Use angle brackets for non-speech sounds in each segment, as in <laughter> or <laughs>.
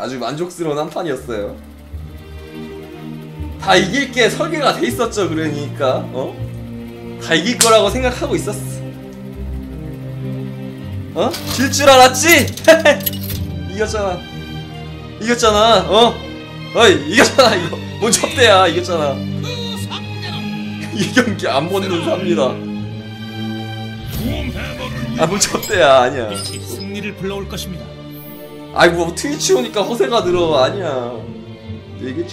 아주 만족스러운 한 판이었어요. 다 이길 게 설계가 돼 있었죠, 그러니까 어? 다 이길 거라고 생각하고 있었어. 어? 질 줄 알았지? <laughs> 이겼잖아. 이겼잖아. 어? 어이 이겼잖아 이거. 뭔 접대야 이겼잖아. 이 경기 안 보는 삽니다. 아, 뭔 접대야 아니야. 승리를 불러올 것입니다. 아이고 뭐 트위치 오니까 허세가 늘어 아니야. 얘기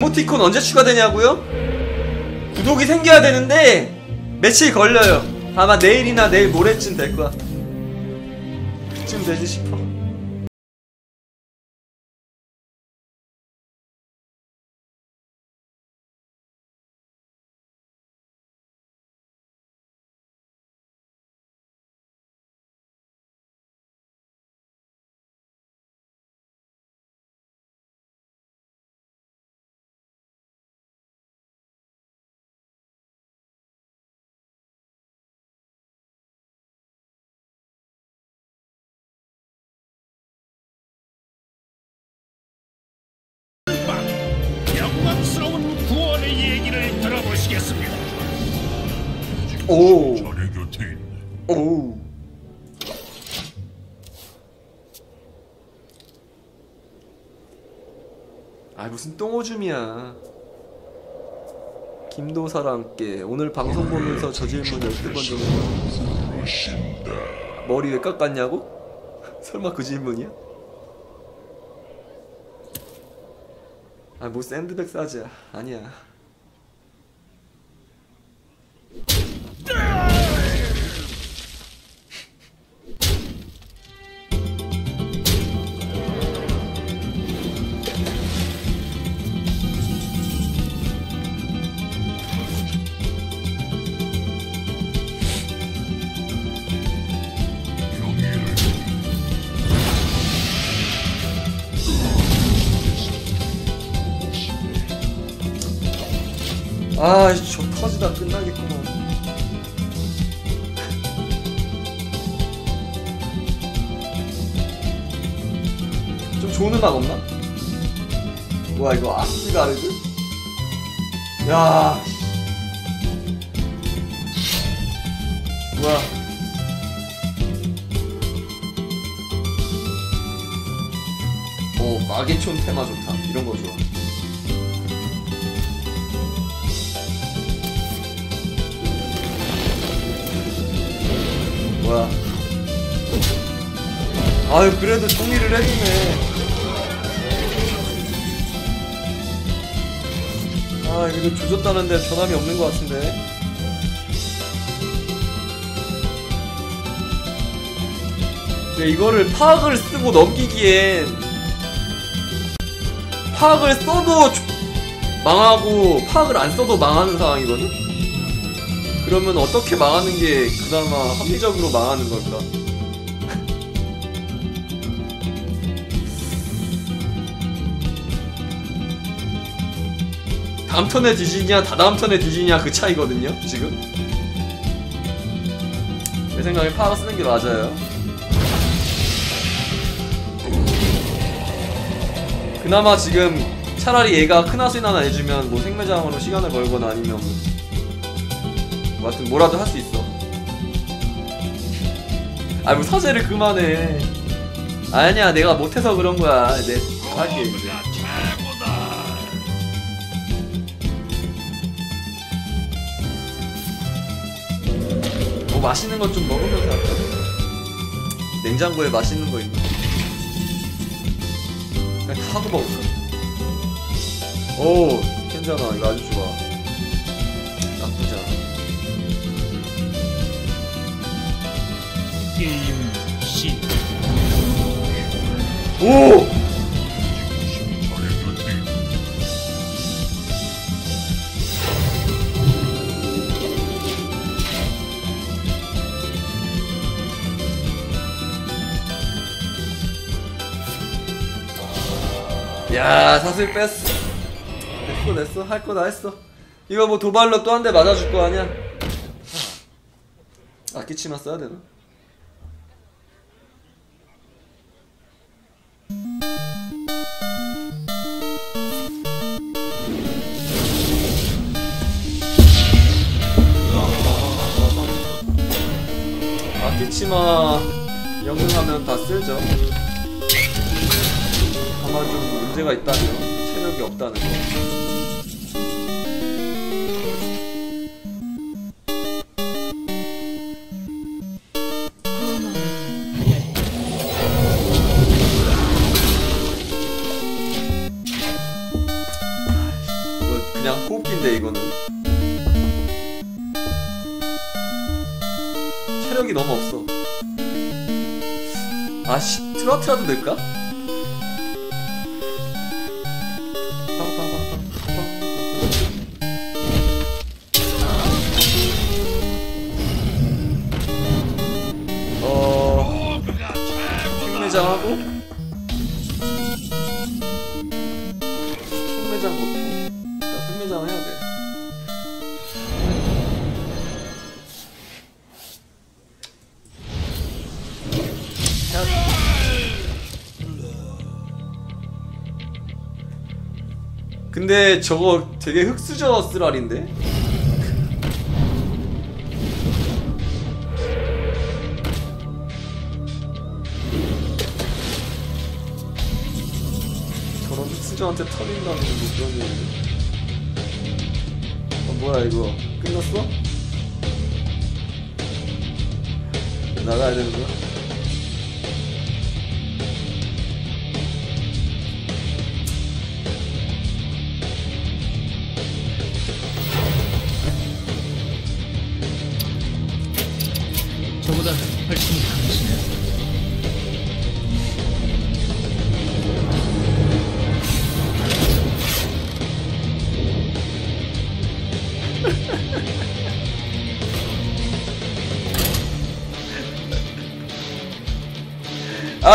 이모티콘 언제 추가되냐고요? 구독이 생겨야 되는데 며칠 걸려요. 아마 내일이나 내일 모레쯤 될 거야. 그쯤 되지 싶어. 들어보시겠습니다. 오. 자네 곁에 있네. 오. 아 무슨 똥오줌이야. 김도사랑 함께 오늘 방송 보면서 저 질문 열두 번 정도. 머리 왜 깎았냐고? <laughs> 설마 그 질문이야? 아 뭐 샌드백 사자 아니야. Damn! 아 저 터지다 끝나겠구만. 좀 좋은 음악 없나? 뭐야 이거 아스가르드? 야 씨. 뭐야 오 마계촌 테마 좋다 이런 거 좋아 뭐야. 아유 그래도 정리를 해주네. 아 이거 조졌다는데 변함이 없는 것 같은데. 근데 이거를 파악을 쓰고 넘기기엔 파악을 써도 조- 망하고 파악을 안 써도 망하는 상황이거든? 그러면 어떻게 망하는 게 그나마 합리적으로 망하는 걸까? 다음 턴에 뒤지냐 다다음 턴에 뒤지냐 그 차이거든요 지금 내 생각에 파워 쓰는 게 맞아요 그나마 지금 차라리 얘가 큰 하수인 하나 내주면 뭐 생매장으로 시간을 벌거나 아니면 뭐 아무튼 뭐라도 할 수 있어. 아뭐 서재를 그만해. 아니야 내가 못해서 그런 거야. 내 할게 이제 뭐 맛있는 것 좀 먹으면서 할까. 냉장고에 맛있는 거 있나? 그냥 다 하고 먹을까? 오 괜찮아. 이거 아주 좋아. 게임 시 오! 야 사슬 뺐어. 됐어 됐어. 할 거 다 했어. 이거 뭐 도발로 또 한 대 맞아줄 거 아니야? 아끼치만 써야 되나? 아끼치마 영능하면 다 쓸죠. 다만 좀 문제가 있다면 체력이 없다는 거 체력이 너무 없어 아씨 트로트라도 넣을까? 근데 저거 되게 흑수저 쓰랄인데? 저런 흑수저한테 털린다는 뭐 그런 얘기 어 뭐야 이거 끝났어? 나가야 되는 거야?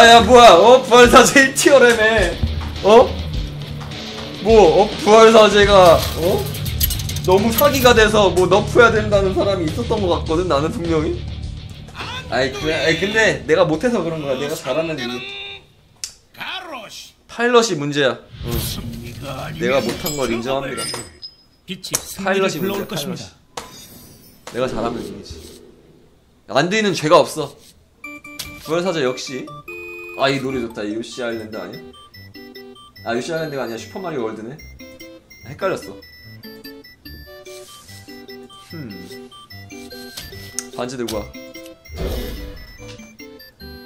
아야 뭐야? 어? 부활사제 1티어래매 어? 뭐 어? 부활사제가 어? 너무 사기가 돼서 뭐 너프해야 된다는 사람이 있었던 것 같거든 나는 분명히. 아이 그래 근데 내가 못해서 그런 거야. 내가 이게 가로시 파일럿이 문제야. 응. 승리가 내가 못한 걸 인정합니다. 파일럿이 불러올 문제야. 파일럿이. 내가 잘하면 이기지. 안드이는 죄가 없어. 부활사제 역시 아 이 노래 좋다. 이 요시 아일랜드 아니야? 아 요시 아일랜드가 아니라 슈퍼마리오 월드네? 헷갈렸어. 흠. 반지 들고 와.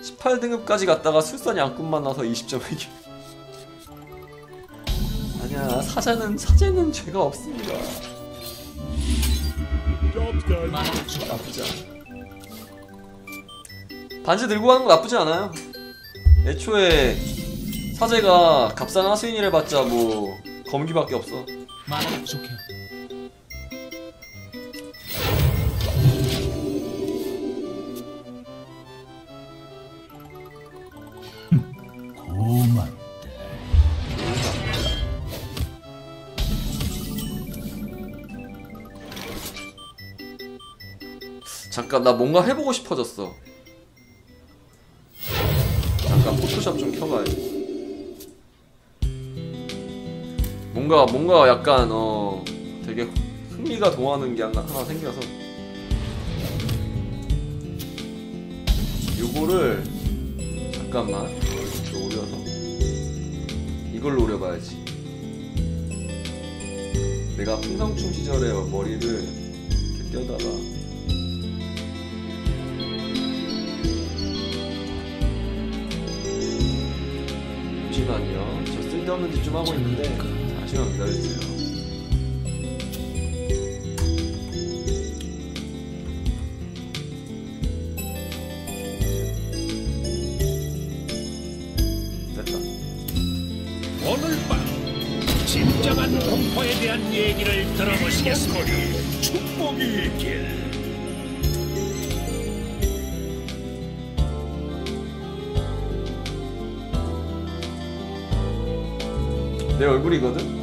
18등급까지 갔다가 술산 양꾼만 나서 20점 이기 아니야 사자는 사제는 죄가 없습니다. 나쁘지 않아. 반지 들고 가는 거 나쁘지 않아요 애초에 사제가 값싼 하수인이라 해봤자 뭐 검기밖에 없어 만화가 부족해요. 고맙다. 잠깐 나 뭔가 해보고 싶어졌어 뭔가 뭔가 약간 어 되게 흥미가 동하는 게 하나, 하나 생겨서. 요거를 잠깐만 또 오려서. 이걸로 오려봐야지. 내가 풍성충 시절에 머리를 떼다가. 잠시만요. 저 쓸데없는 짓 좀 하고 있는데. 잠시만 기다려주세요. 됐다. 오늘 밤 진정한 공포에 대한 얘기를 들어보시겠습니다. 축복의 길. 내 얼굴이거든?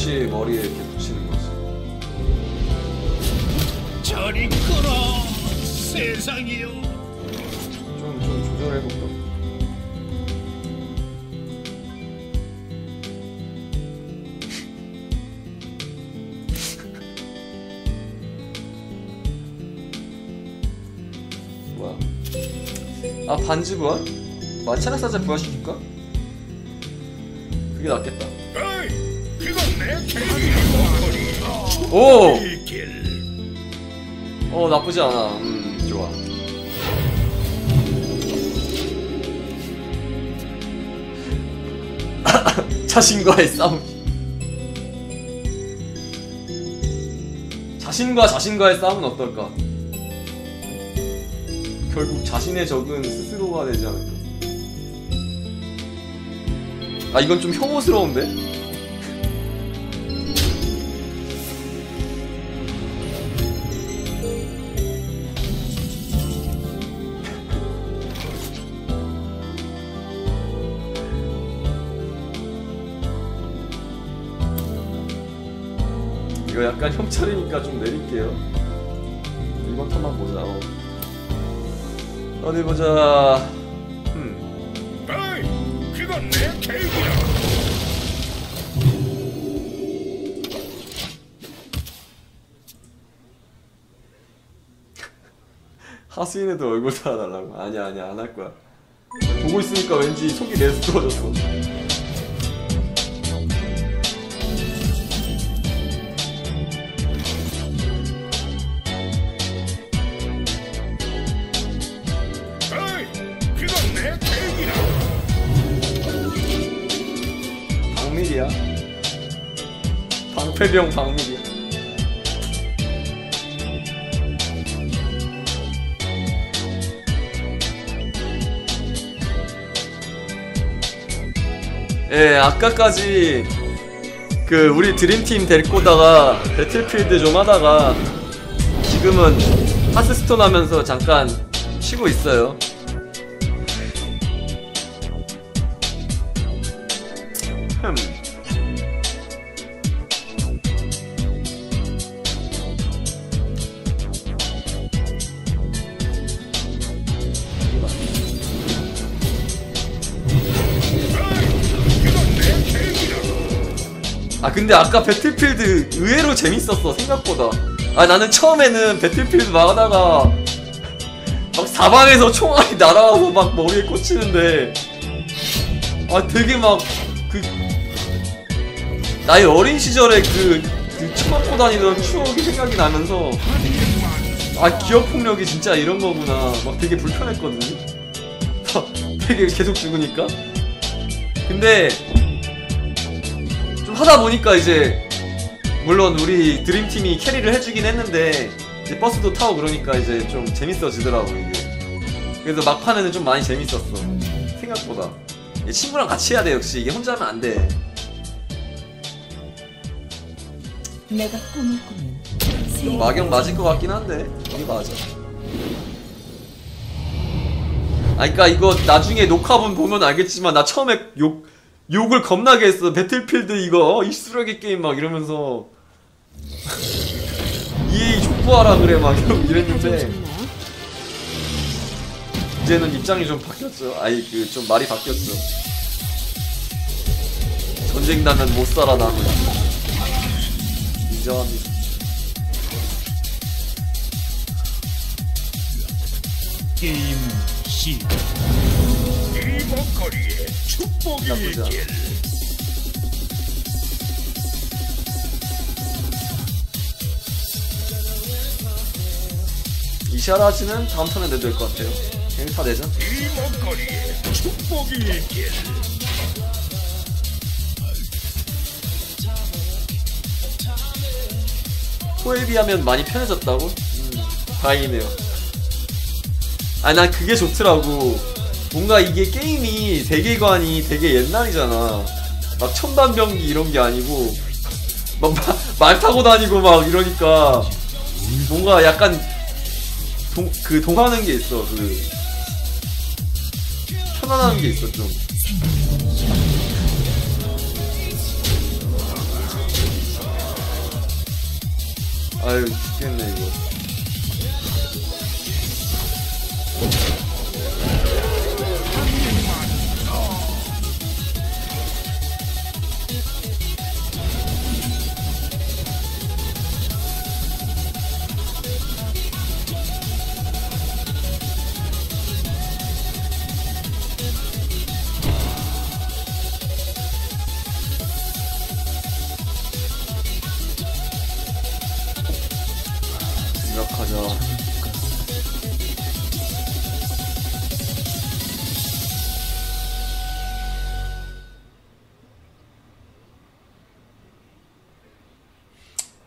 가로시 머리에 이렇게 붙이는 거지. 저리 끌어 세상이요. 좀, 좀 조절해 볼까? <laughs> 뭐야? 아, 반지 부활? 마차나 사자 부활시킬까? 그게 낫겠다. 오! 어, 나쁘지 않아. 음, 좋아. <laughs> 자신과의 싸움. 자신과 자신과의 싸움은 어떨까? 결국 자신의 적은 스스로가 되지 않을까? 아, 이건 좀 혐오스러운데? 형차리니까 좀 내릴게요. 이번 턴만 보자. 어. 어디 보자. 음. 어이, 그건 내 계획이다. <laughs> 하수인에도 얼굴 달아달라고. 아니야, 아니야, 안 할 거야. 보고 있으니까 왠지 속이 내스러워졌어. 방패병 박밀이야. 예, 아까까지 그 우리 드림팀 데리고 오다가 배틀필드 좀 하다가 지금은 하스스톤 하면서 잠깐 쉬고 있어요. 근데 아까 배틀필드 의외로 재밌었어 생각보다. 아 나는 처음에는 배틀필드 막 하다가 막 사방에서 총알이 날아와서 막 머리에 꽂히는데 아 되게 막 그 나의 어린 시절에 그, 그 처맞고 다니던 추억이 생각이 나면서 아 기억 폭력이 진짜 이런 거구나. 막 되게 불편했거든. <laughs> 되게 계속 죽으니까. 근데 좀 하다 보니까 이제 물론 우리 드림팀이 캐리를 해주긴 했는데 이제 버스도 타고 그러니까 이제 좀 재밌어지더라고 이게. 그래서 막판에는 좀 많이 재밌었어 생각보다. 친구랑 같이 해야 돼 역시. 이게 혼자 하면 안돼. 내가 꿈을 꾸는 새 막영 맞을 것 같긴 한데 이게 맞아. 아 그니까 이거 나중에 녹화본 보면 알겠지만 나 처음에 욕 욕을 겁나게 했어. 배틀필드 이거 어, 이 쓰레기 게임 막 이러면서. EA 족구하라 그래 막 <laughs> 이러- 이랬는데? 이제는 입장이 좀 바뀌었죠. 아이 그좀 말이 바뀌었죠. 전쟁 나면 못 살아 남은 인정합니다 게임 시작. 이 목걸이에 축복의 나쁘지 않아. 길. 이샤라지는 다음 턴에 내도 될 것 같아요. 1타 내자 이 먹거리에 축복이 있길. 초에 비하면 많이 편해졌다고? 음, 다행이네요. 아, 난 그게 좋더라고. 뭔가 이게 게임이 세계관이 되게 옛날이잖아. 막 천반병기 이런 게 아니고, 막 말 타고 다니고 막 이러니까, 뭔가 약간, 동, 그 동하는 게 있어. 그, 편안한 게 있어, 좀. 아유, 죽겠네, 이거.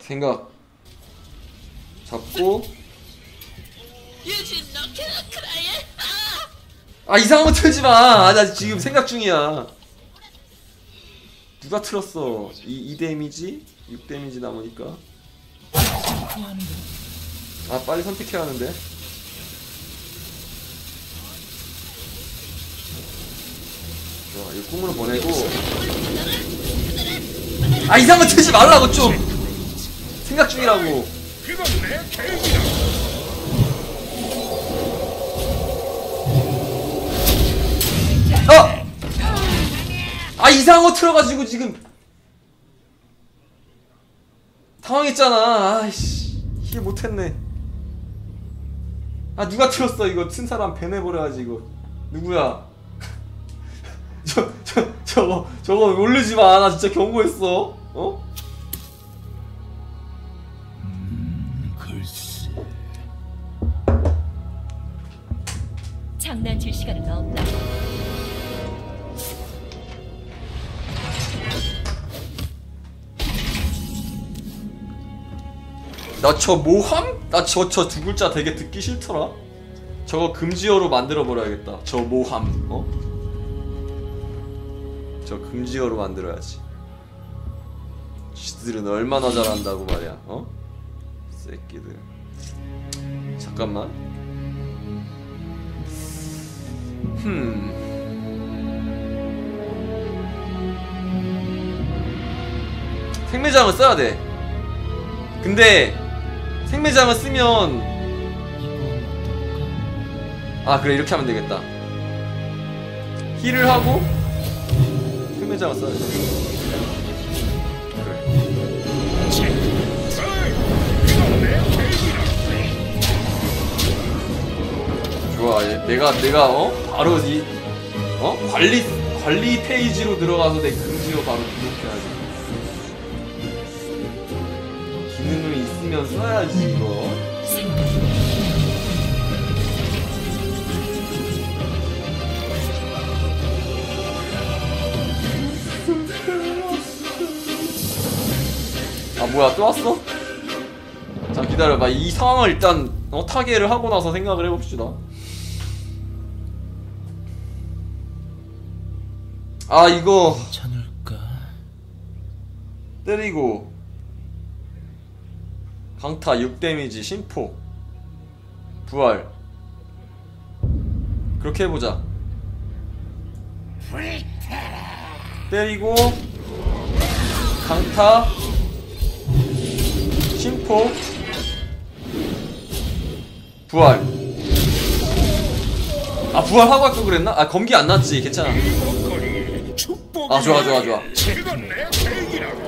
생각 잡고 아 이상한 거 틀지 마. 아, 나 지금 생각 중이야. 누가 틀었어? 이, 2 데미지? 6 데미지 남으니까. 아 빨리 선택해야 하는데 좋아 이거 꿈으로 보내고 아 이상한 거 틀지 말라고 좀 생각 중이라고. 어! 아 이상한 거 틀어가지고 지금 당황했잖아. 아이씨 이해 못했네. 아 누가 틀었어? 이거 튼 사람 배내버려야지 이거. 누구야? <laughs> 저, 저, 저거 저거 올리지 마 나 진짜 경고했어. 어? 장난칠 시간은 없다. 나저 모함? 나 저 저 두 글자 되게 듣기 싫더라. 저거 금지어로 만들어 버려야겠다. 저 모함. 어? 저 금지어로 만들어야지. 지들은 얼마나 잘한다고 말이야. 어? 새끼들. 잠깐만. 흠. 생매장을 써야 돼. 근데 생매장을 쓰면 아 그래 이렇게 하면 되겠다 힐을 하고 생매장을 써야 돼. 좋아 얘, 내가 내가 어 바로 이 어? 관리 관리 페이지로 들어가서 내 금지로 바로 등록해야지 기능을 있으면 써야지 이거 아 뭐야 또 왔어? 자 기다려봐 이 상황을 일단 어, 타개를 하고 나서 생각을 해봅시다 아 이거. 괜찮을까? 때리고. 강타 6 데미지 심포. 부활. 그렇게 해보자. 때리고. 강타. 심포. 부활. 아 부활하고 할걸 그랬나? 아 검기 안 났지. 괜찮아 아, 좋아, 좋아, 좋아.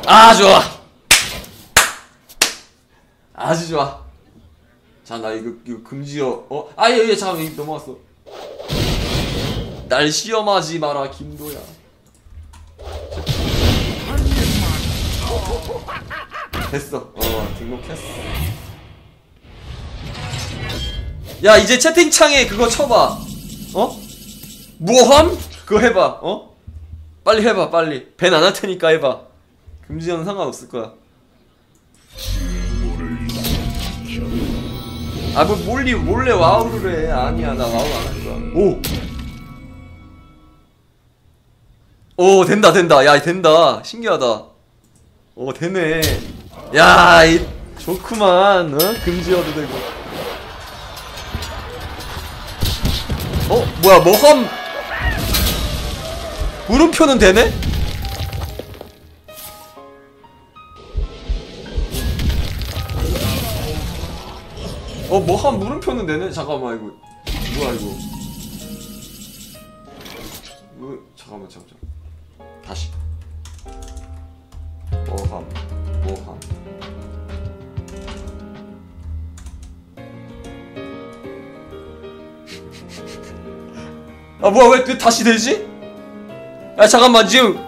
아 좋아 아주 좋아 자 나 이거, 이거 금지어 어? 아예예 잠깐 만 넘어갔어 날 시험하지 마라 김도야 됐어 어 등록했어 야 이제 채팅창에 그거 쳐봐 어? 모함? 그거 해봐 어? 빨리 해봐 빨리. ban 안할 테니까 해봐. 금지어는 상관없을 거야. 아뭐 몰리 몰래 와우를 해. 아니야 나 와우 안 할 거야. 오! 오 된다 된다. 야 된다. 신기하다. 오 되네. 야이 좋구만. 어? 금지어도 되고. 어 뭐야 모함 물음표는 되네? 어, 뭐 한 물음표는 되네? 잠깐만, 이거. 뭐야, 이거. 뭐, 잠깐만, 잠깐만. 다시. 뭐함, 뭐함. 아, 뭐야, 왜, 왜 다시 되지? 야, 잠깐만, 지금.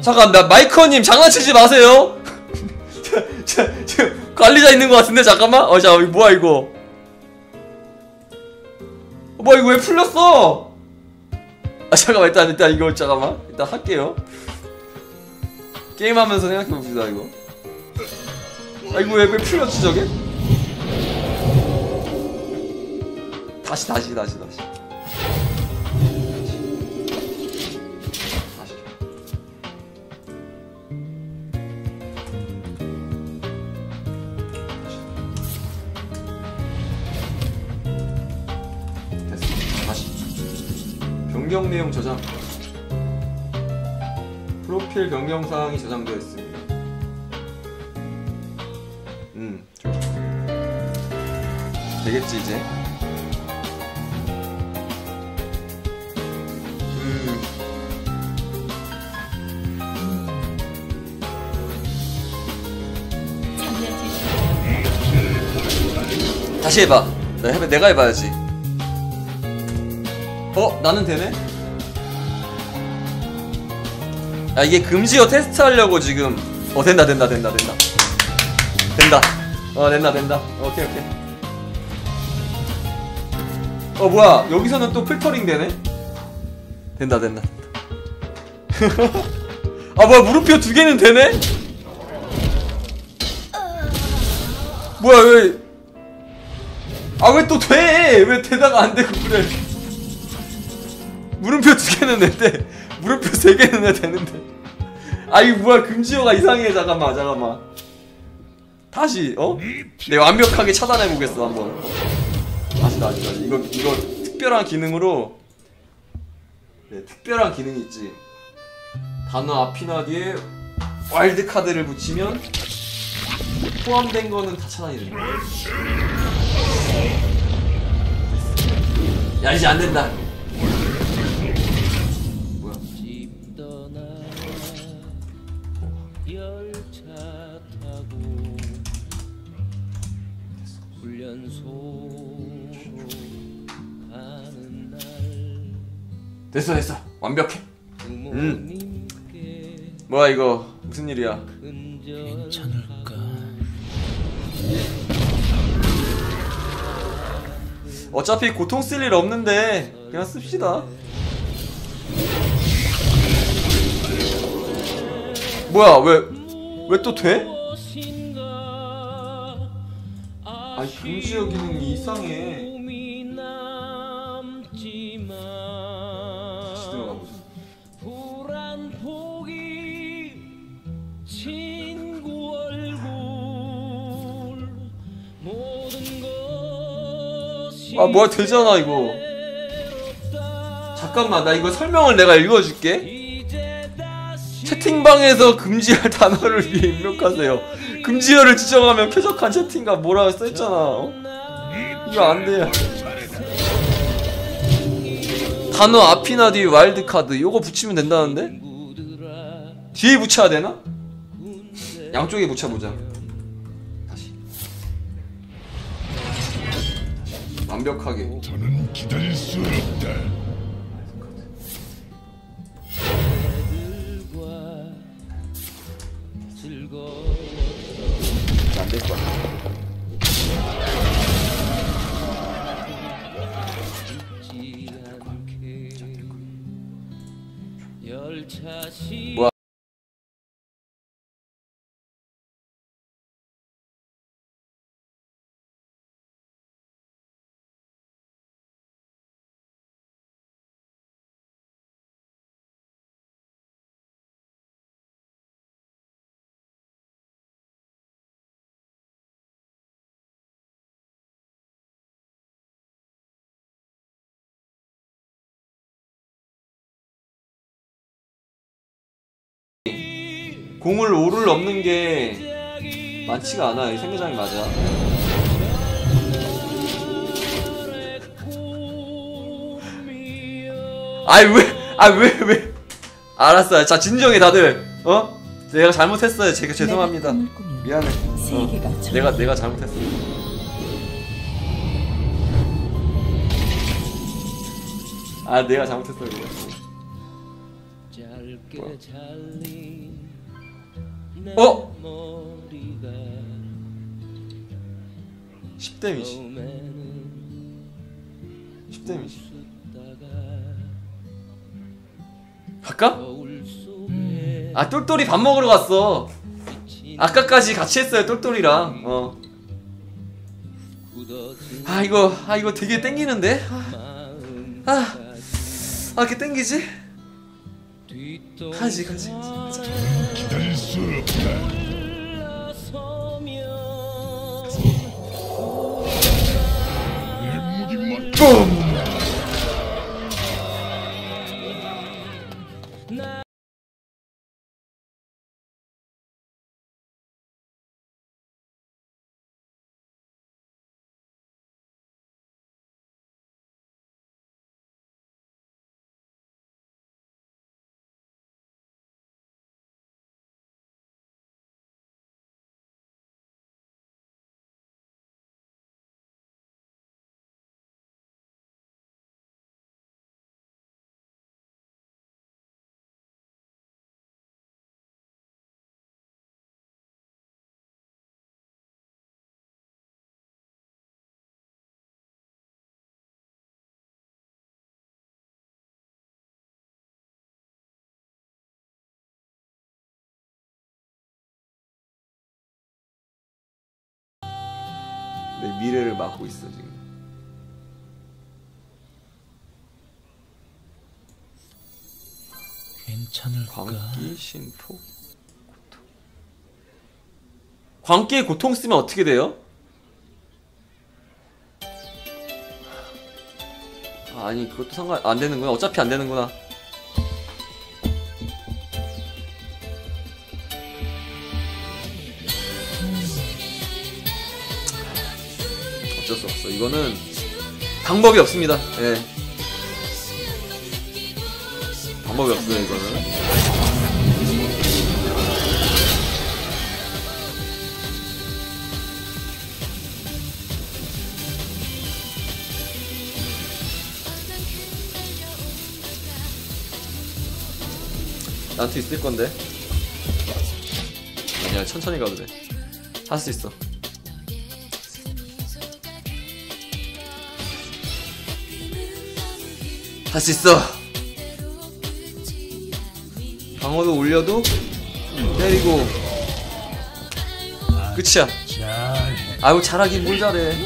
잠깐, 나 마이커님 장난치지 마세요. <laughs> 지금 관리자 있는 것 같은데 잠깐만. 어, 자, 이거 뭐야 이거? 어, 뭐야 이거 왜 풀렸어? 아 잠깐만 일단 일단 이거 잠깐만 일단 할게요. 게임하면서 생각해 봅시다 이거. 아 이거 왜, 왜 풀렸지 저게? 다시 다시 다시. 다시. 변경 내용 저장. 프로필 변경 사항이 저장되어 있습니다. 음. 되겠지 이제. 음. 다시 해봐. 내가 해봐야지. 어? 나는 되네? 야 이게 금지어 테스트 하려고 지금. 어 된다 된다 된다 된다. 된다. 어 된다 된다. 오케이 오케이. 어 뭐야? 여기서는 또 필터링 되네? 된다 된다 <laughs> 아 뭐야? 물음표 두 개는 되네? 뭐야 왜? 아 왜 또 돼? 왜 되다가 안 되고 그래? 물음표 두 개는 낸데 물음표 세 개는 내 되는데. 아 이거 뭐야 금지어가 이상해 잠깐만 잠깐만. 다시 어? 내 완벽하게 차단해 보겠어 한번. 다시 다시 다시 이거 이거 특별한 기능으로 네 특별한 기능이 있지. 단어 앞이나 뒤에 와일드 카드를 붙이면 포함된 거는 다 차단이 된다. 야 이제 안 된다. 됐어 됐어 완벽해. 부모님께 뭐야 이거 무슨 일이야? 괜찮을까? 어차피 고통 쓸 일 없는데 그냥 씁시다. 뭐야 왜 왜 또 돼? 아니 금지어 기능이 이상해. 포기 친구 얼굴 모든 것이 아 뭐야 되잖아 이거. 잠깐만 나 이거 설명을 내가 읽어줄게. 채팅방에서 금지할 단어를 위해 입력하세요. 금지어를 지정하면 쾌적한 채팅과 뭐라고 써있잖아. 어? 이거 안 돼. 단어 앞이나 뒤 와일드 카드 요거 붙이면 된다는데? 뒤에 붙여야 되나? 양쪽에 붙여보자. 다시. 완벽하게. 저는 기다릴 수 없다. 공을 5를 넘는 게 많지가 않아. 이 생계장이 맞아. 아이 왜? 아 왜 왜? 알았어요. 자 진정해 다들. 어? 내가 잘못했어요. 제가 죄송합니다. 미안해. 어. 내가 내가 잘못했어. 아 내가 잘못했어 그거. 짧게 잘린 내 어? 머리가 10데미지. 처음에는 10데미지. 웃다가 갈까? 아 똘똘이 밥 먹으러 갔어. 아까까지 같이 했어요 똘똘이랑. 어. 굳어진 아 이거 아 이거 되게 땡기는데. 마음 아. 아 이렇게 땡기지? 뒷동 가지 가지. 무 내 미래를 막고 있어 지금. 괜찮을까? 광기 신포 고통. 광기의 고통 쓰면 어떻게 돼요? 아, 아니 그것도 상관 안 되는구나. 어차피 안 되는구나. 이거는 방법이 없습니다. 예. 방법이 없어요 이거는. 나한테 있을 건데. 아니야 천천히 가도 돼. 할 수 있어. 할 수 있어. 방어도 올려도 때리고 끝이야. 아유 잘하긴 뭘 잘해.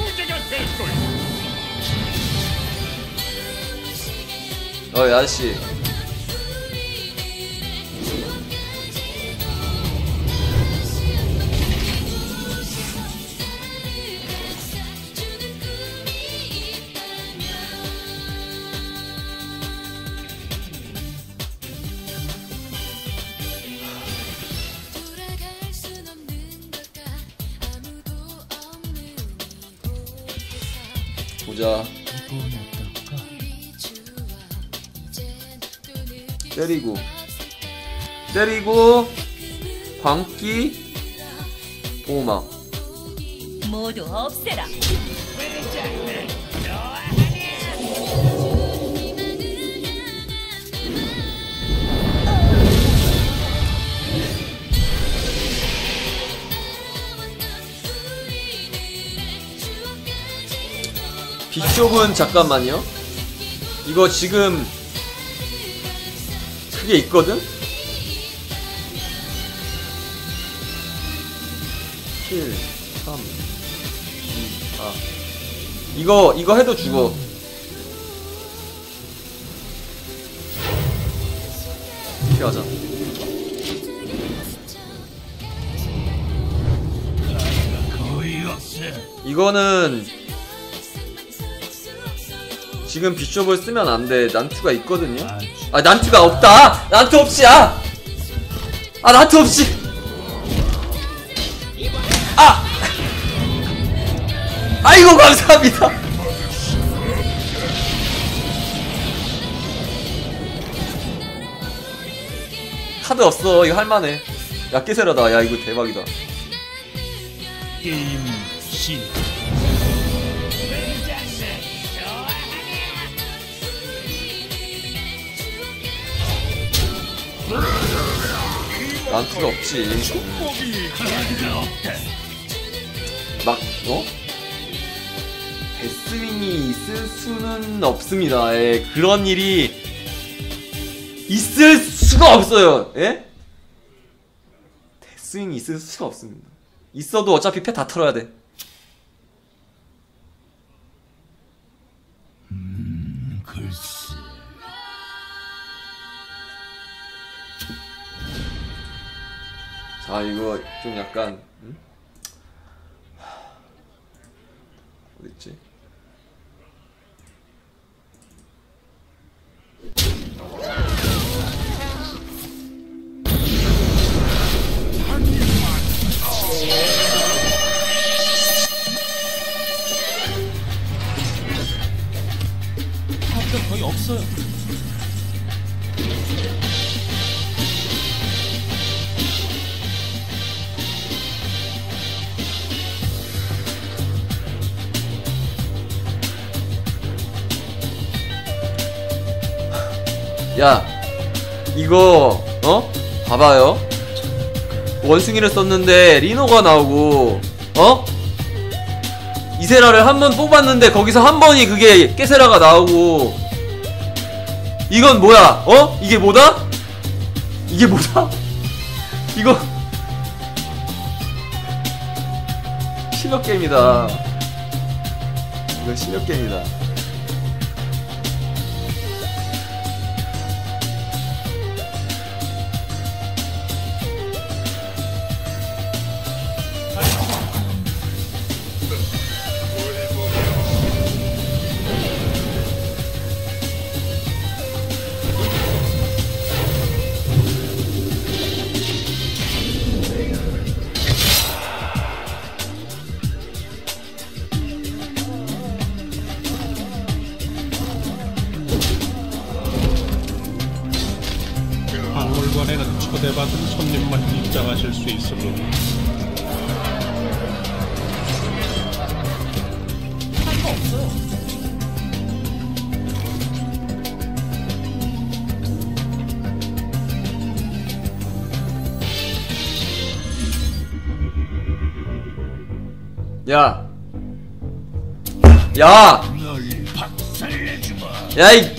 어이 아저씨. 때리고 광기 보호막 모두 없애라. 비숍은 잠깐만요. 이거 지금 그게 있거든? 7, 3, 2, 4 이거 이거 해도 죽어. 이렇게 하자. 거의 없어. 이거는 지금 비숍을 쓰면 안돼. 난투가 있거든요. 아, 아 난투가 없다? 난투 없이야? 아 난투 없이 아이고 감사합니다 카드 없어 이거 할만해 야 깨세라다 야 이거 대박이다 게임 시. 난투가 없지. 막 어? 데스윙이 있을 수는 없습니다. 예, 그런 일이 있을 수가 없어요. 예? 데스윙이 있을 수가 없습니다. 있어도 어차피 패 다 털어야 돼. 글쎄. 자, 이거 좀 약간 음? 어딨지? 이거 어? 봐봐요. 원숭이를 썼는데 리노가 나오고 어? 이세라를 한 번 뽑았는데 거기서 한 번이 그게 깨세라가 나오고 이건 뭐야? 어? 이게 뭐다? 이게 뭐다? <laughs> 이거 실력 게임이다. 이거 실력 게임이다. 야. 야. 널 박살내주마. 야, 이